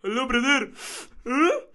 puedo aprender. ¿Eh?